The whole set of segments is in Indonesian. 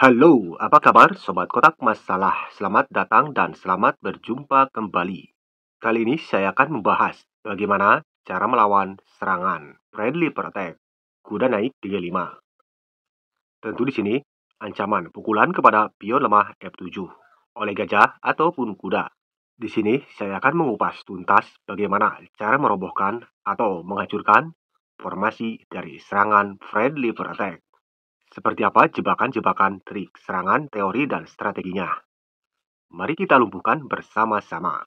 Halo, apa kabar Sobat Kotak Masalah? Selamat datang dan selamat berjumpa kembali. Kali ini saya akan membahas bagaimana cara melawan serangan friendly protect kuda naik 35. Tentu di sini ancaman pukulan kepada pion lemah F7 oleh gajah ataupun kuda. Di sini saya akan mengupas tuntas bagaimana cara merobohkan atau menghancurkan formasi dari serangan friendly protect. Seperti apa jebakan-jebakan, trik, serangan, teori, dan strateginya? Mari kita lumpuhkan bersama-sama.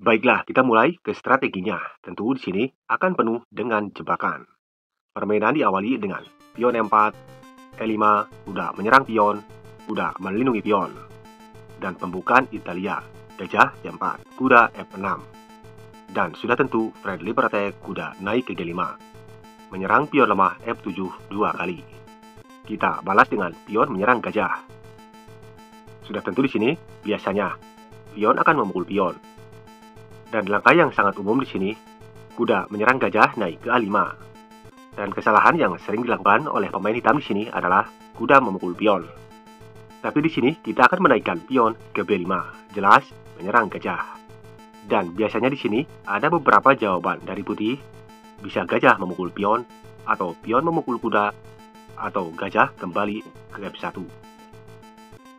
Baiklah, kita mulai ke strateginya. Tentu di sini akan penuh dengan jebakan. Permainan diawali dengan pion E4, E5, kuda menyerang pion, kuda melindungi pion, dan pembukaan Italia gajah G4, kuda F6. Dan sudah tentu friendly protect kuda naik ke G5. Menyerang pion lemah F7 dua kali. Kita balas dengan pion menyerang gajah. Sudah tentu di sini, biasanya pion akan memukul pion. Dan langkah yang sangat umum di sini, kuda menyerang gajah naik ke A5. Dan kesalahan yang sering dilakukan oleh pemain hitam di sini adalah kuda memukul pion. Tapi di sini kita akan menaikkan pion ke B5. Jelas menyerang gajah. Dan biasanya di sini ada beberapa jawaban dari putih. Bisa gajah memukul pion, atau pion memukul kuda, atau gajah kembali ke F1.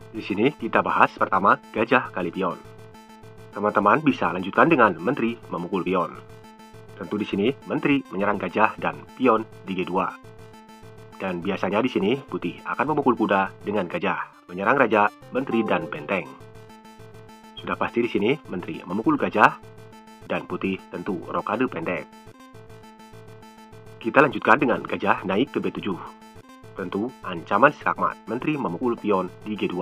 Di sini kita bahas pertama gajah kali pion. Teman-teman bisa lanjutkan dengan menteri memukul pion. Tentu di sini menteri menyerang gajah dan pion di G2. Dan biasanya di sini putih akan memukul kuda dengan gajah, menyerang raja, menteri, dan benteng. Sudah pasti di sini menteri memukul gajah dan putih tentu rokade pendek. Kita lanjutkan dengan gajah naik ke B7. Tentu ancaman skakmat menteri memukul pion di G2.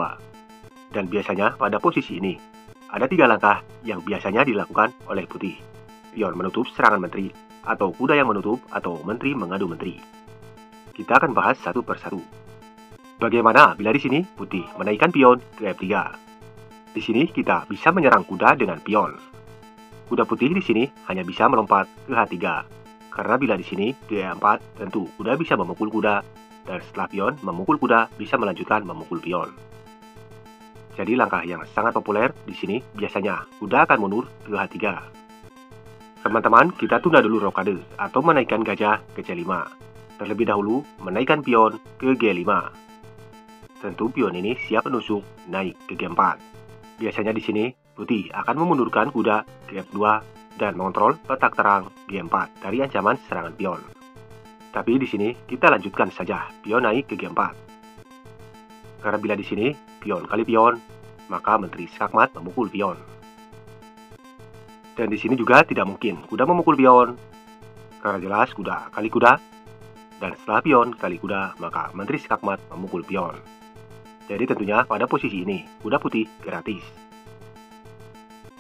Dan biasanya pada posisi ini ada tiga langkah yang biasanya dilakukan oleh putih. Pion menutup serangan menteri, atau kuda yang menutup, atau menteri mengadu menteri. Kita akan bahas satu persatu. Bagaimana bila di sini putih menaikkan pion ke F3 di sini kita bisa menyerang kuda dengan pion. Kuda putih di sini hanya bisa melompat ke H3. Karena bila di sini di E4 tentu kuda bisa memukul kuda dan setelah pion memukul kuda bisa melanjutkan memukul pion. Jadi langkah yang sangat populer di sini biasanya kuda akan mundur ke H3. Teman-teman, kita tunda dulu rokade atau menaikkan gajah ke C5. Terlebih dahulu, menaikkan pion ke G5. Tentu pion ini siap menusuk naik ke G4. Biasanya di sini, putih akan memundurkan kuda ke F2 dan mengontrol petak terang G4 dari ancaman serangan pion. Tapi di sini kita lanjutkan saja pion naik ke G4. Karena bila di sini pion kali pion, maka menteri skakmat memukul pion. Dan di sini juga tidak mungkin kuda memukul pion, karena jelas kuda kali kuda, dan setelah pion kali kuda, maka menteri skakmat memukul pion. Jadi tentunya pada posisi ini, kuda putih gratis.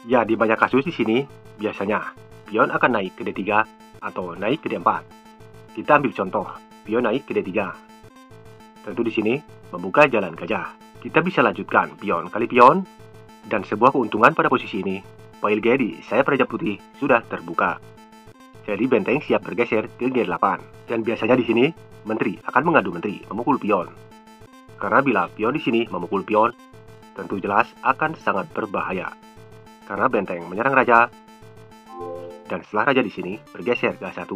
Ya, di banyak kasus di sini, biasanya pion akan naik ke D3 atau naik ke D4. Kita ambil contoh, pion naik ke D3. Tentu di sini, membuka jalan gajah. Kita bisa lanjutkan pion kali pion, dan sebuah keuntungan pada posisi ini, Poil G di saya Praja Putih sudah terbuka. Jadi benteng siap bergeser ke G8. Dan biasanya di sini, menteri akan mengadu menteri, memukul pion. Karena bila pion di sini memukul pion, tentu jelas akan sangat berbahaya. Karena benteng menyerang raja, dan setelah raja di sini bergeser ke A1,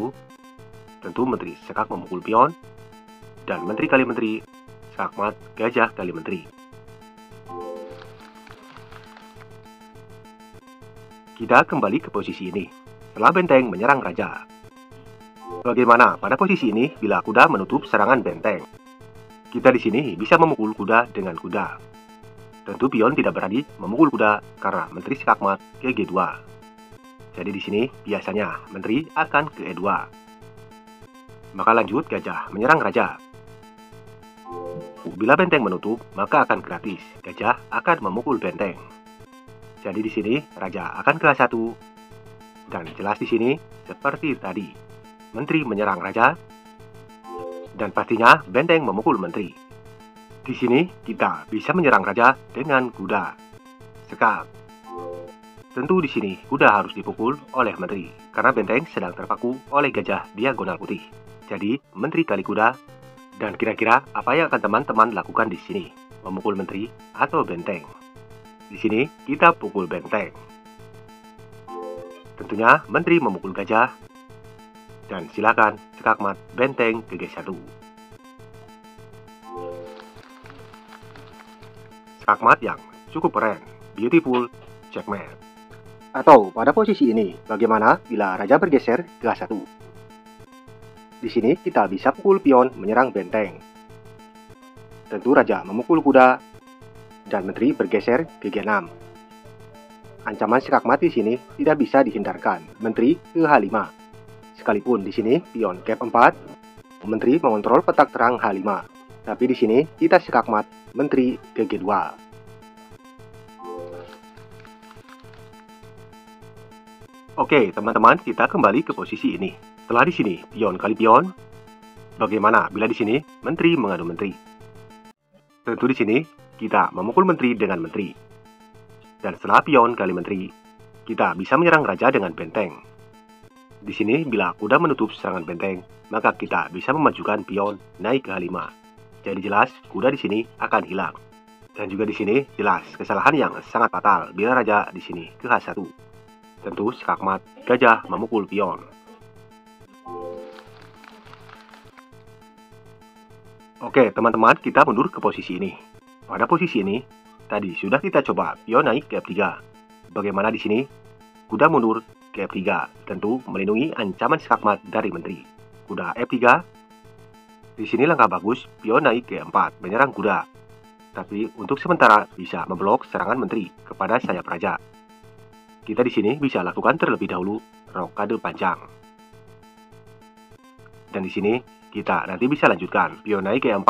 tentu menteri sekak memukul pion, dan menteri kali menteri, sakmat gajah kali menteri. Kita kembali ke posisi ini, setelah benteng menyerang raja. Bagaimana pada posisi ini bila kuda menutup serangan benteng? Kita di sini bisa memukul kuda dengan kuda. Tentu pion tidak berani memukul kuda karena menteri skakmat ke G2. Jadi di sini biasanya menteri akan ke E2. Maka lanjut gajah menyerang raja. Bila benteng menutup, maka akan gratis. Gajah akan memukul benteng. Jadi di sini raja akan ke A1. Dan jelas di sini seperti tadi. Menteri menyerang raja, dan pastinya benteng memukul menteri. Di sini kita bisa menyerang raja dengan kuda. Sekap. Tentu di sini kuda harus dipukul oleh menteri, karena benteng sedang terpaku oleh gajah diagonal putih. Jadi, menteri kali kuda, dan kira-kira apa yang akan teman-teman lakukan di sini? Memukul menteri atau benteng? Di sini, kita pukul benteng. Tentunya, menteri memukul gajah, dan silakan sekakmat benteng ke satu. Sekakmat yang cukup keren, beautiful, checkmate. Atau pada posisi ini, bagaimana bila raja bergeser ke H1? Di sini kita bisa pukul pion menyerang benteng. Tentu raja memukul kuda dan menteri bergeser ke G6. Ancaman sekak mati di sini tidak bisa dihindarkan. Menteri ke H5. Sekalipun di sini pion ke 4, menteri mengontrol petak terang H5. Tapi di sini kita sekak mat menteri ke G2. Oke, teman-teman, kita kembali ke posisi ini. Setelah di sini, pion kali pion. Bagaimana bila di sini menteri mengadu menteri? Tentu di sini kita memukul menteri dengan menteri. Dan setelah pion kali menteri, kita bisa menyerang raja dengan benteng. Di sini, bila kuda menutup serangan benteng, maka kita bisa memajukan pion naik ke H5. Jadi jelas, kuda di sini akan hilang. Dan juga di sini jelas kesalahan yang sangat fatal bila raja di sini ke H1. Tentu skakmat gajah memukul pion. Oke, teman-teman, kita mundur ke posisi ini. Pada posisi ini, tadi sudah kita coba pion naik ke F3. Bagaimana di sini? Kuda mundur ke F3, tentu melindungi ancaman skakmat dari menteri. Kuda F3, di sini langkah bagus, pion naik ke 4, menyerang kuda. Tapi untuk sementara bisa memblok serangan menteri kepada sayap raja. Kita di sini bisa lakukan terlebih dahulu rokade panjang. Dan di sini kita nanti bisa lanjutkan pion naik ke 4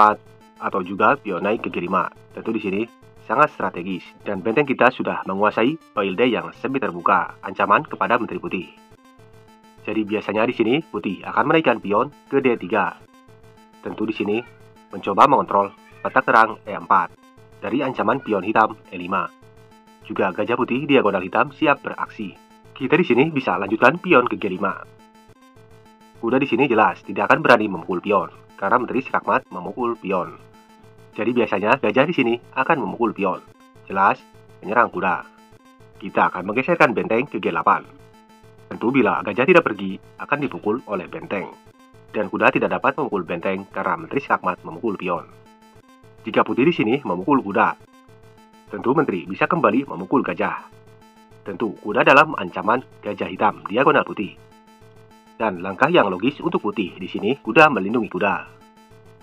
atau juga pion naik ke G5. Tentu di sini sangat strategis dan benteng kita sudah menguasai D yang semi terbuka ancaman kepada Menteri Putih. Jadi biasanya di sini putih akan menaikkan pion ke D3. Tentu di sini mencoba mengontrol petak terang E4 dari ancaman pion hitam E5 juga gajah putih diagonal hitam siap beraksi. Kita di sini bisa lanjutkan pion ke G5. Kuda di sini jelas tidak akan berani memukul pion, karena menteri skakmat memukul pion. Jadi biasanya gajah di sini akan memukul pion. Jelas, menyerang kuda. Kita akan menggeserkan benteng ke G8. Tentu bila gajah tidak pergi, akan dipukul oleh benteng. Dan kuda tidak dapat memukul benteng karena menteri skakmat memukul pion. Jika putih di sini memukul kuda, Tentu menteri bisa kembali memukul gajah. Tentu kuda dalam ancaman gajah hitam diagonal putih. Dan langkah yang logis untuk putih di sini kuda melindungi kuda.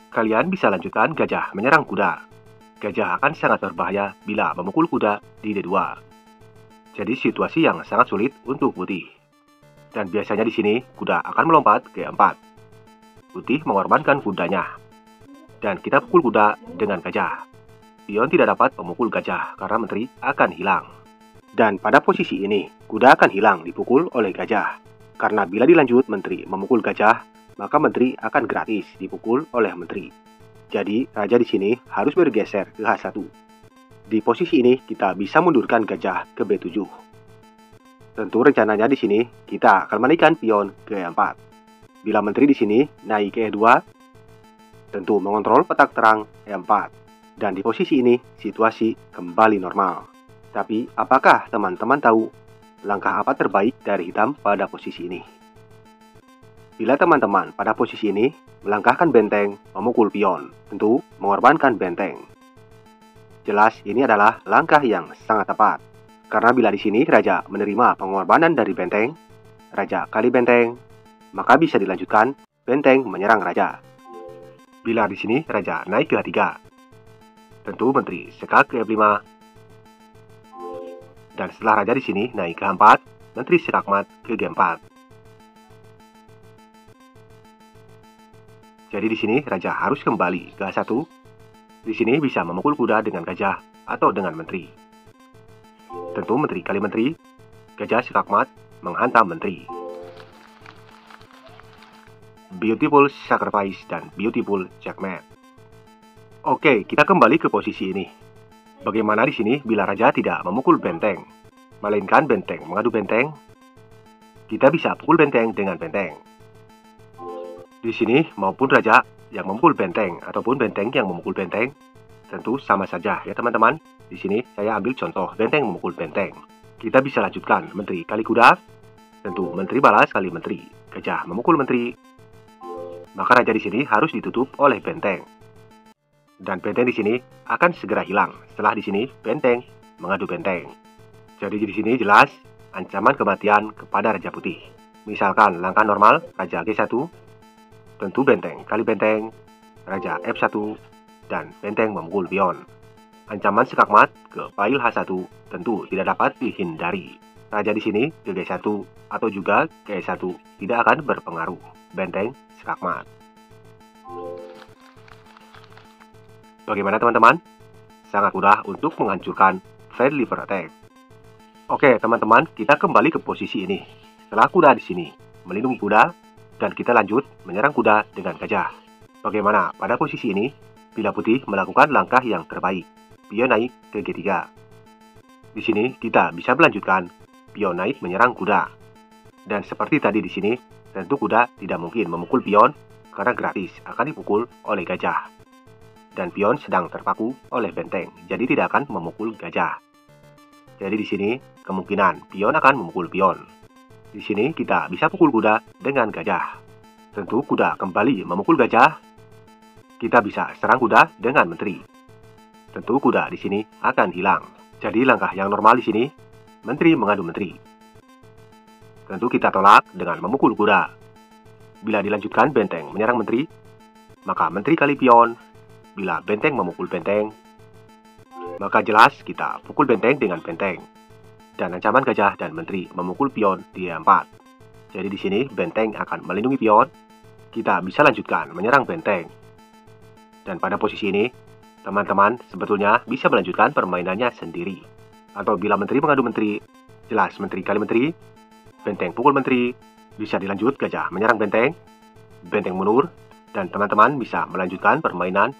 Kalian bisa lanjutkan gajah menyerang kuda. Gajah akan sangat berbahaya bila memukul kuda di D2. Jadi situasi yang sangat sulit untuk putih. Dan biasanya di sini kuda akan melompat ke 4. Putih mengorbankan kudanya. Dan kita pukul kuda dengan gajah. Pion tidak dapat memukul gajah karena menteri akan hilang. Dan pada posisi ini, kuda akan hilang dipukul oleh gajah. Karena bila dilanjut menteri memukul gajah, maka menteri akan gratis dipukul oleh menteri. Jadi, raja di sini harus bergeser ke H1. Di posisi ini, kita bisa mundurkan gajah ke B7. Tentu rencananya di sini, kita akan menaikkan pion ke E4. Bila menteri di sini naik ke E2, tentu mengontrol petak terang E4. Dan di posisi ini, situasi kembali normal. Tapi, apakah teman-teman tahu langkah apa terbaik dari hitam pada posisi ini? Bila teman-teman pada posisi ini melangkahkan benteng, memukul pion, tentu mengorbankan benteng. Jelas ini adalah langkah yang sangat tepat. Karena bila di sini raja menerima pengorbanan dari benteng, raja kali benteng, maka bisa dilanjutkan benteng menyerang raja. Bila di sini raja naik ke tiga, tentu menteri sekak ke F5. Dan setelah raja di sini naik ke H4, menteri sekakmat ke G4. Jadi di sini raja harus kembali ke H1. Di sini bisa memukul kuda dengan gajah atau dengan menteri. Tentu menteri kali menteri, gajah sekakmat menghantam menteri. Beautiful sacrifice dan beautiful checkmate. Oke, kita kembali ke posisi ini. Bagaimana di sini bila raja tidak memukul benteng? melainkan benteng mengadu benteng, kita bisa pukul benteng dengan benteng. Di sini maupun raja yang memukul benteng ataupun benteng yang memukul benteng tentu sama saja ya teman-teman. Di sini saya ambil contoh benteng memukul benteng. Kita bisa lanjutkan menteri kali kuda, tentu menteri balas kali menteri. Gajah memukul menteri. Maka raja di sini harus ditutup oleh benteng. Dan benteng di sini akan segera hilang setelah di sini benteng mengadu benteng. Jadi di sini jelas ancaman kematian kepada Raja Putih. Misalkan langkah normal Raja G1, tentu benteng kali benteng, Raja F1, dan benteng memukul pion. Ancaman sekakmat ke file H1 tentu tidak dapat dihindari. Raja di sini ke G1 atau juga ke E1 tidak akan berpengaruh. Benteng sekakmat. Bagaimana teman-teman? Sangat mudah untuk menghancurkan Fred Liver Attack. Oke, teman-teman, kita kembali ke posisi ini. Setelah kuda di sini, melindungi kuda, dan kita lanjut menyerang kuda dengan gajah. Bagaimana pada posisi ini? Bila putih melakukan langkah yang terbaik, pion naik ke G3. Di sini kita bisa melanjutkan pion naik menyerang kuda. Dan seperti tadi di sini, tentu kuda tidak mungkin memukul pion karena gratis akan dipukul oleh gajah. Dan pion sedang terpaku oleh benteng, jadi tidak akan memukul gajah. Jadi di sini kemungkinan pion akan memukul pion. Di sini kita bisa pukul kuda dengan gajah. Tentu kuda kembali memukul gajah. Kita bisa serang kuda dengan menteri. Tentu kuda di sini akan hilang. Jadi langkah yang normal di sini, menteri mengadu menteri. Tentu kita tolak dengan memukul kuda. Bila dilanjutkan benteng menyerang menteri, maka menteri kali pion. Bila benteng memukul benteng, maka jelas kita pukul benteng dengan benteng. Dan ancaman gajah dan menteri memukul pion di E4. Jadi di sini benteng akan melindungi pion. Kita bisa lanjutkan menyerang benteng. Dan pada posisi ini, teman-teman sebetulnya bisa melanjutkan permainannya sendiri. Atau bila menteri mengadu menteri, jelas menteri kali menteri, benteng pukul menteri, bisa dilanjut gajah menyerang benteng, benteng mundur, dan teman-teman bisa melanjutkan permainan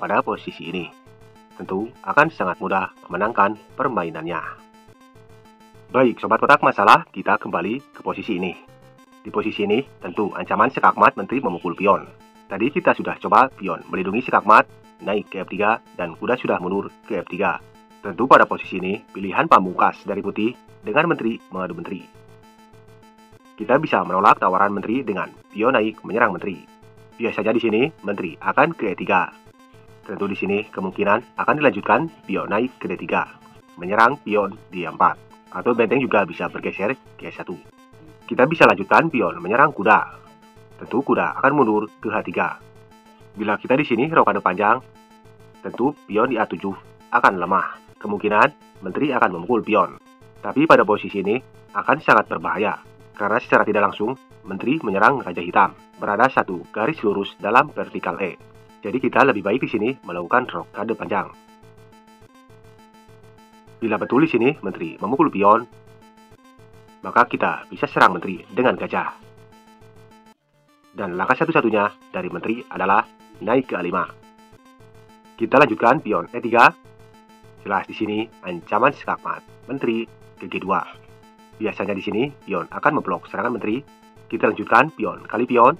pada posisi ini tentu akan sangat mudah memenangkan permainannya. Baik, Sobat Kotak Masalah, kita kembali ke posisi ini. Di posisi ini, tentu ancaman sekakmat menteri memukul pion. Tadi kita sudah coba pion melindungi sekakmat, naik ke F3, dan kuda sudah mundur ke F3. Tentu pada posisi ini, pilihan pamungkas dari putih dengan menteri mengadu menteri. Kita bisa menolak tawaran menteri dengan pion naik menyerang menteri. Biasanya di sini, menteri akan ke E3, Tentu di sini kemungkinan akan dilanjutkan pion naik ke D3, menyerang pion di 4 atau benteng juga bisa bergeser ke E1. Kita bisa lanjutkan pion menyerang kuda. Tentu kuda akan mundur ke H3. Bila kita di sini rokade panjang, tentu pion di A7 akan lemah. Kemungkinan menteri akan memukul pion. Tapi pada posisi ini akan sangat berbahaya karena secara tidak langsung menteri menyerang Raja Hitam berada satu garis lurus dalam vertikal E. Jadi kita lebih baik di sini melakukan rokade panjang. Bila betul di sini menteri memukul pion, maka kita bisa serang menteri dengan gajah. Dan langkah satu-satunya dari menteri adalah naik ke A5. Kita lanjutkan pion E3. Jelas di sini ancaman skakmat menteri ke G2. Biasanya di sini pion akan memblok serangan menteri. Kita lanjutkan pion kali pion,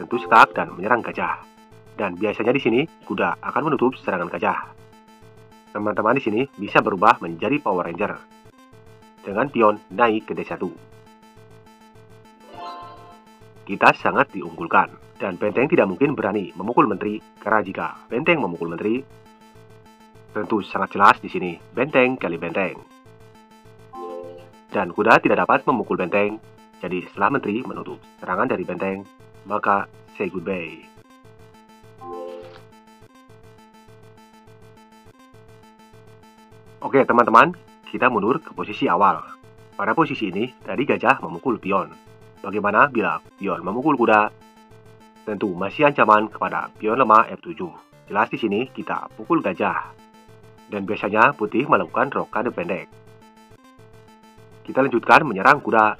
tentu skak dan menyerang gajah. Dan biasanya di sini, kuda akan menutup serangan gajah. Teman-teman di sini bisa berubah menjadi Power Ranger. Dengan pion naik ke D1. Kita sangat diunggulkan, dan benteng tidak mungkin berani memukul menteri, karena jika benteng memukul menteri, tentu sangat jelas di sini benteng kali benteng. Dan kuda tidak dapat memukul benteng, jadi setelah menteri menutup serangan dari benteng, maka say goodbye. Oke teman-teman, kita mundur ke posisi awal. Pada posisi ini, tadi gajah memukul pion. Bagaimana bila pion memukul kuda? Tentu masih ancaman kepada pion lemah F7. Jelas di sini kita pukul gajah. Dan biasanya putih melakukan rokade pendek. Kita lanjutkan menyerang kuda.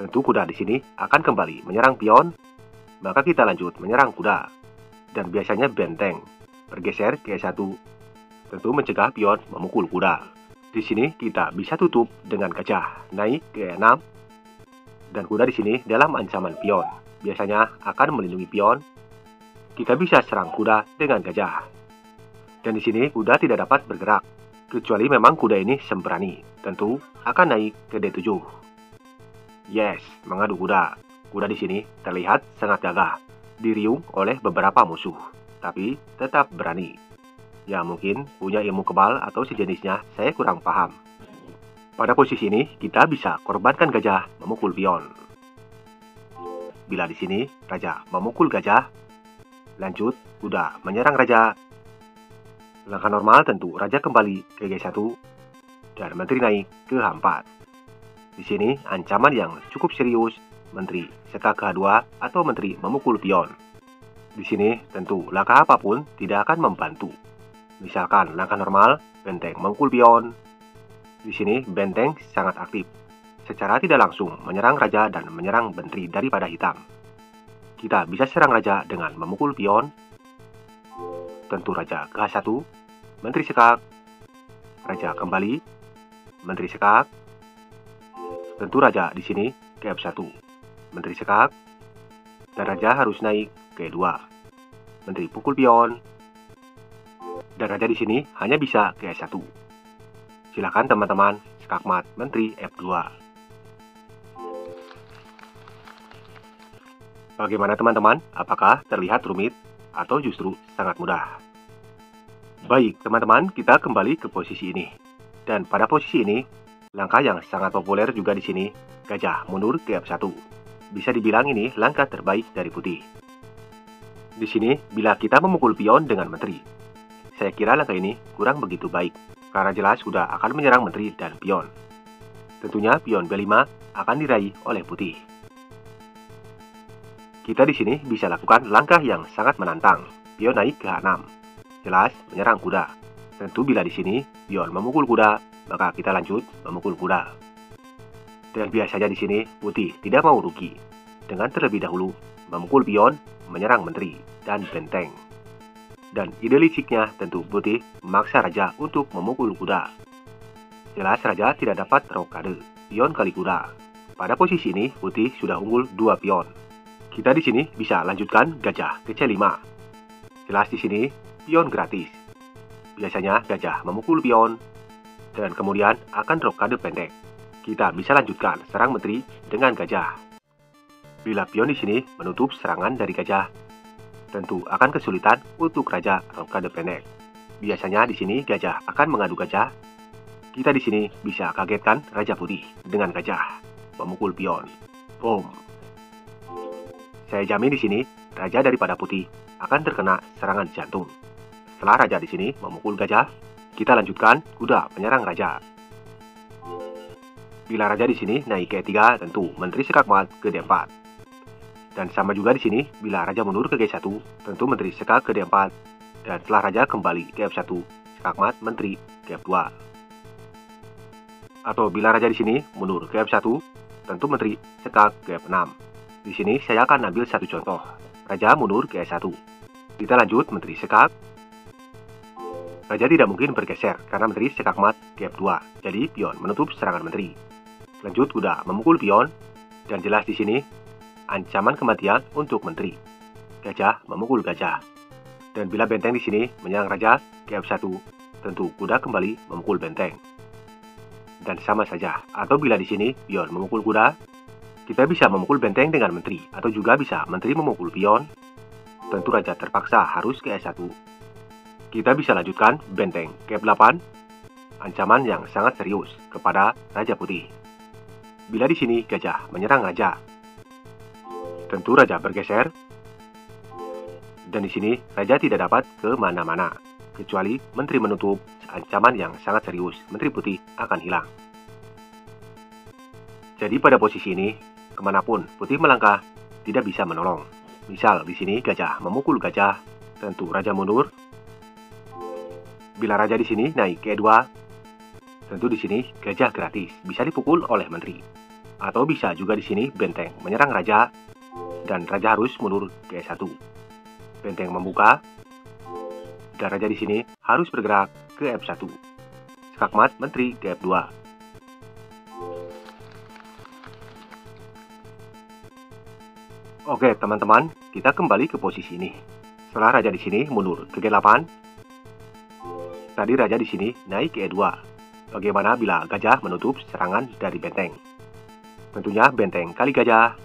Tentu kuda di sini akan kembali menyerang pion, maka kita lanjut menyerang kuda. Dan biasanya benteng bergeser ke 1 tentu mencegah pion memukul kuda. Di sini kita bisa tutup dengan gajah naik ke 6 dan kuda di sini dalam ancaman pion. Biasanya akan melindungi pion. Kita bisa serang kuda dengan gajah. Dan di sini kuda tidak dapat bergerak, kecuali memang kuda ini sembrani. Tentu akan naik ke D7. Yes, mengadu kuda. Kuda di sini terlihat sangat gagah, diriung oleh beberapa musuh, tapi tetap berani. Ya mungkin punya ilmu kebal atau sejenisnya, saya kurang paham. Pada posisi ini, kita bisa korbankan gajah memukul pion. Bila di sini, raja memukul gajah, lanjut kuda menyerang raja. Langkah normal tentu raja kembali ke G1 dan menteri naik ke H4. Di sini ancaman yang cukup serius, menteri seka ke H2 atau menteri memukul pion. Di sini tentu langkah apa pun tidak akan membantu. Misalkan langkah normal, benteng mengkul pion. Di sini benteng sangat aktif. Secara tidak langsung menyerang raja dan menyerang menteri daripada hitam. Kita bisa serang raja dengan memukul pion. Tentu raja ke 1 menteri sekak, raja kembali, menteri sekak. Tentu raja di sini ke F1, menteri sekak, dan raja harus naik ke 2. Menteri pukul pion, dan raja di sini hanya bisa ke S1. Silakan teman-teman, skakmat Menteri F2. Bagaimana teman-teman? Apakah terlihat rumit atau justru sangat mudah? Baik, teman-teman, kita kembali ke posisi ini. Dan pada posisi ini, langkah yang sangat populer juga di sini, gajah mundur ke F1. Bisa dibilang ini langkah terbaik dari putih. Di sini, bila kita memukul pion dengan menteri, saya kira langkah ini kurang begitu baik, karena jelas sudah akan menyerang menteri dan pion. Tentunya pion B5 akan diraih oleh putih. Kita di sini bisa lakukan langkah yang sangat menantang, pion naik ke H6. Jelas menyerang kuda. Tentu bila di sini pion memukul kuda, maka kita lanjut memukul kuda. Dan biasanya di sini putih tidak mau rugi dengan terlebih dahulu memukul pion menyerang menteri dan benteng dan ide liciknya tentu putih memaksa raja untuk memukul kuda. Jelas raja tidak dapat rokade, pion kali kuda. Pada posisi ini, putih sudah unggul dua pion. Kita di sini bisa lanjutkan gajah ke C5. Jelas di sini, pion gratis. Biasanya gajah memukul pion, dan kemudian akan rokade pendek. Kita bisa lanjutkan serang menteri dengan gajah. Bila pion di sini menutup serangan dari gajah, tentu akan kesulitan untuk Raja Rokade pendek. Biasanya di sini gajah akan mengadu gajah. Kita di sini bisa kagetkan Raja Putih dengan gajah memukul pion. Boom. Saya jamin di sini raja daripada putih akan terkena serangan jantung. Setelah raja di sini memukul gajah, kita lanjutkan kuda menyerang raja. Bila raja di sini naik ke E3, tentu menteri sekakmat ke D4. Dan sama juga di sini, bila raja mundur ke G1, tentu menteri sekak ke D4. Dan setelah raja kembali ke F1, skakmat menteri ke F2. Atau bila raja di sini mundur ke F1, tentu menteri sekak ke F6. Di sini saya akan ambil satu contoh. Raja mundur ke E1. Kita lanjut menteri sekak. Raja tidak mungkin bergeser karena menteri sekakmat ke F2. Jadi pion menutup serangan menteri. Lanjut kuda memukul pion dan jelas di sini ancaman kematian untuk menteri. Gajah memukul gajah. Dan bila benteng di sini menyerang raja ke F1, tentu kuda kembali memukul benteng. Dan sama saja, atau bila di sini pion memukul kuda, kita bisa memukul benteng dengan menteri, atau juga bisa menteri memukul pion. Tentu raja terpaksa harus ke E1. Kita bisa lanjutkan benteng ke F8, ancaman yang sangat serius kepada Raja Putih. Bila di sini gajah menyerang raja, Tentu raja bergeser, dan di sini raja tidak dapat ke mana-mana, kecuali menteri menutup ancaman yang sangat serius, menteri putih akan hilang. Jadi pada posisi ini, ke mana pun putih melangkah, tidak bisa menolong. Misal di sini gajah memukul gajah, tentu raja mundur. Bila raja di sini naik ke 2 tentu di sini gajah gratis, bisa dipukul oleh menteri. Atau bisa juga di sini benteng menyerang raja dan raja harus mundur ke E1. Benteng membuka, dan raja di sini harus bergerak ke F1. skakmat menteri ke F2. Oke, teman-teman, kita kembali ke posisi ini. Setelah raja di sini mundur ke G8, tadi raja di sini naik ke E2. Bagaimana bila gajah menutup serangan dari benteng? Tentunya benteng kali gajah.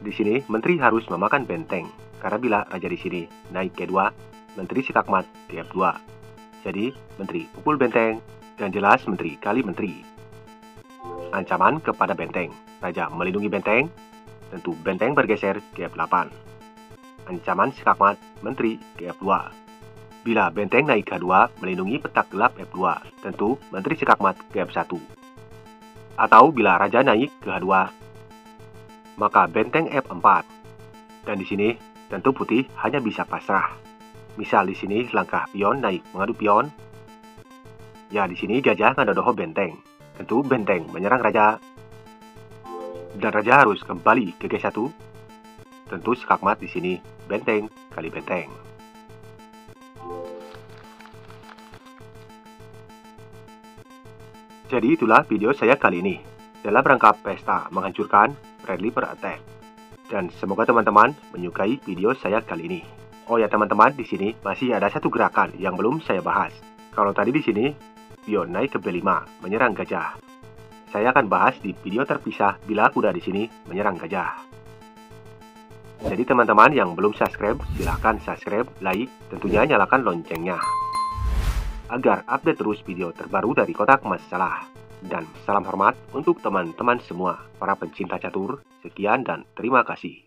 Di sini menteri harus memakan benteng, karena bila raja di sini naik ke E2, menteri sikakmat ke F2. Jadi, menteri pukul benteng, dan jelas menteri kali menteri. Ancaman kepada benteng, raja melindungi benteng, tentu benteng bergeser ke F8. Ancaman skakmat menteri ke F2. Bila benteng naik ke 2 melindungi petak gelap F2, tentu menteri skakmat ke F1. Atau bila raja naik ke H2, maka benteng F4. Dan di sini tentu putih hanya bisa pasrah. Misal di sini langkah pion naik mengadu pion. Ya di sini gajah ngadodoho benteng. Tentu benteng menyerang raja dan raja harus kembali ke G1. Tentu skakmat di sini benteng kali benteng. Jadi itulah video saya kali ini dalam rangka pesta menghancurkan Red Leaper Attack. Dan semoga teman-teman menyukai video saya kali ini. Oh ya teman-teman, di sini masih ada satu gerakan yang belum saya bahas. Kalau tadi di sini, pion naik ke B5, menyerang gajah. Saya akan bahas di video terpisah bila kuda di sini menyerang gajah. Jadi teman-teman yang belum subscribe, silahkan subscribe, like, tentunya nyalakan loncengnya. Agar update terus video terbaru dari Kotak Masalah. Dan salam hormat untuk teman-teman semua, para pencinta catur. Sekian dan terima kasih.